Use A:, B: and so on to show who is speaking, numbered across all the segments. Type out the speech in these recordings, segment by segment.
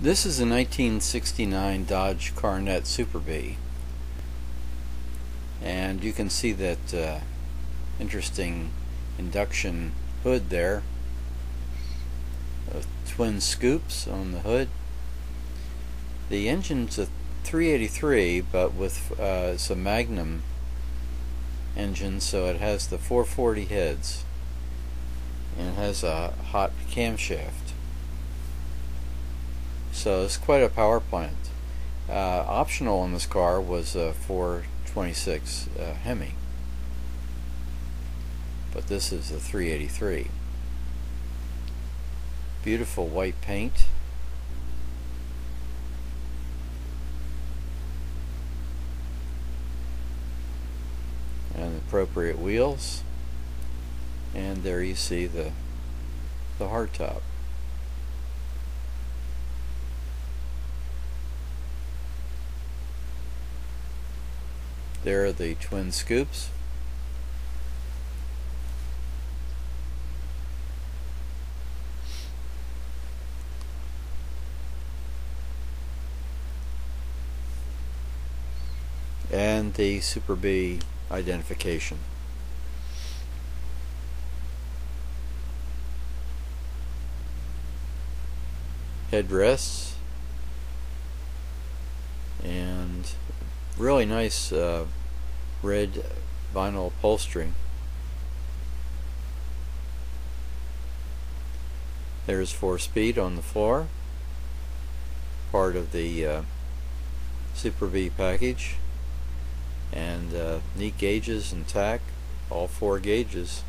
A: This is a 1969 Dodge Coronet Super Bee and you can see that uh, interesting induction hood there. Twin scoops on the hood. The engine's a 383 but with uh, it's a Magnum engine so it has the 440 heads. And it has a hot camshaft so it's quite a power plant. Uh, optional in this car was a 426 uh, Hemi, but this is a 383. Beautiful white paint. And appropriate wheels. And there you see the the hardtop. There are the twin scoops. and the Super Bee identification. Headrests and really nice uh, red vinyl upholstery. There's 4-speed on the floor, part of the uh, Super Bee package, and uh, neat gauges and tach, all four gauges.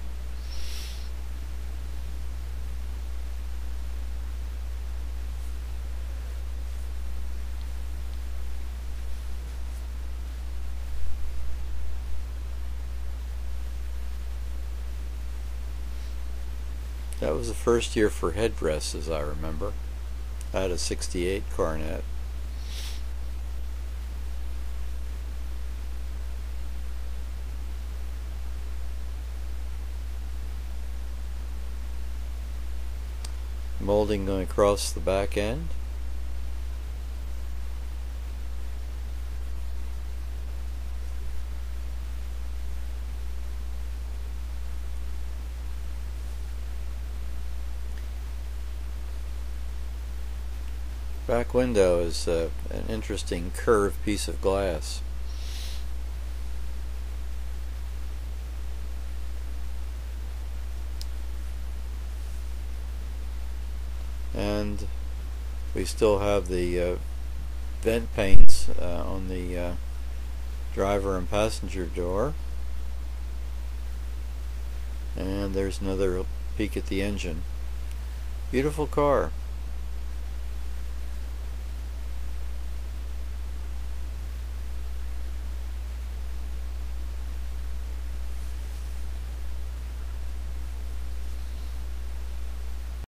A: That was the first year for headrests, as I remember. I had a 68 Coronet. Molding going across the back end. Back window is uh, an interesting curved piece of glass. And we still have the uh, vent panes uh, on the uh, driver and passenger door. And there's another peek at the engine. Beautiful car.